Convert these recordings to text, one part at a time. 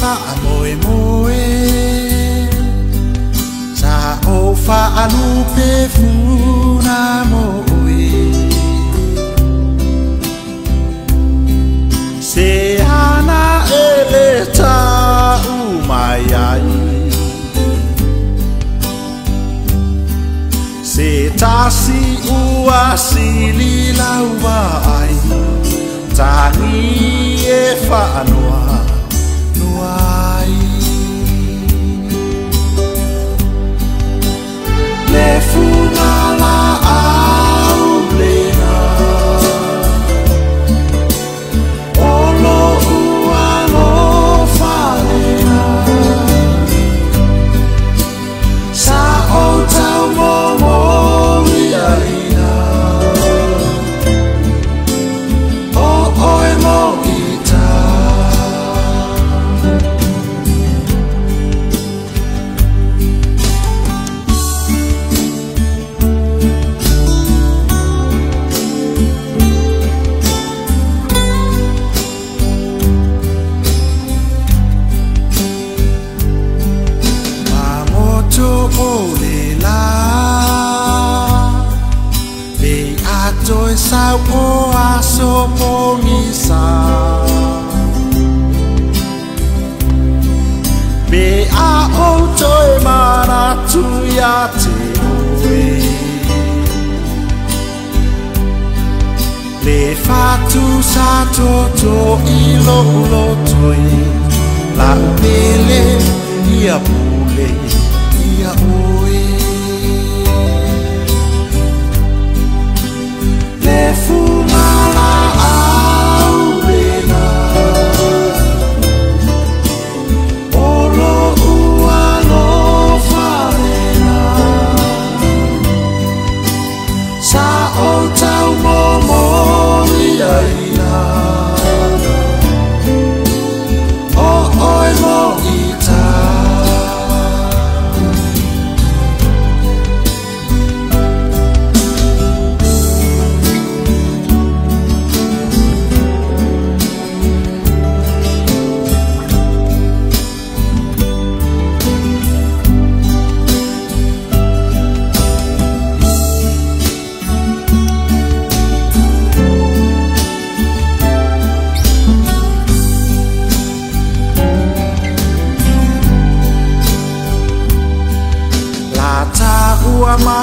fa moe moe. Sa o fa a lupe funa moe. Se ana ele ta umaiai se tasi uasili lauvaai ako asopong isa Be aong toy e maratuya tewe Le fatu sa toto ilo ulo La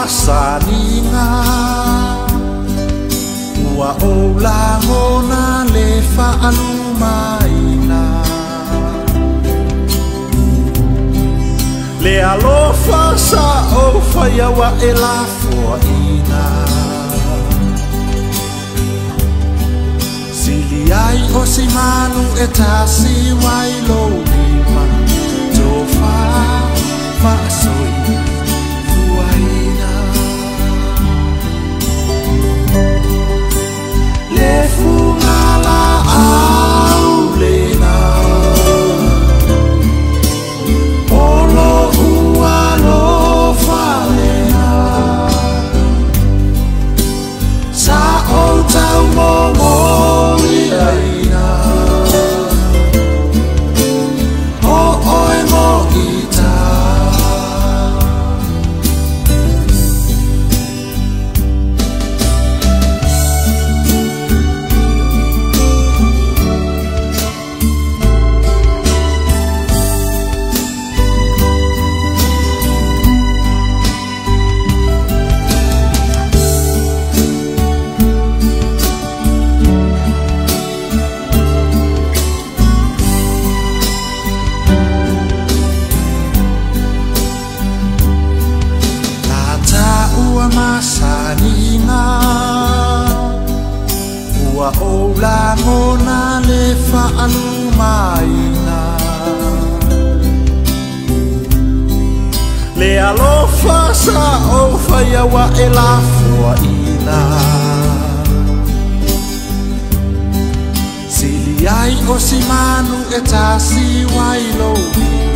ua masaninga Ua o la ngona le whaalumaina Le alofa sa o whaiawa e la fuaina Sili ai o si manu e tasi wai lo lima Tofa fa o langona le fa'alu maina. Le alofa sa'o faiaua e lafuaina siliai o simanu e tasiuai louia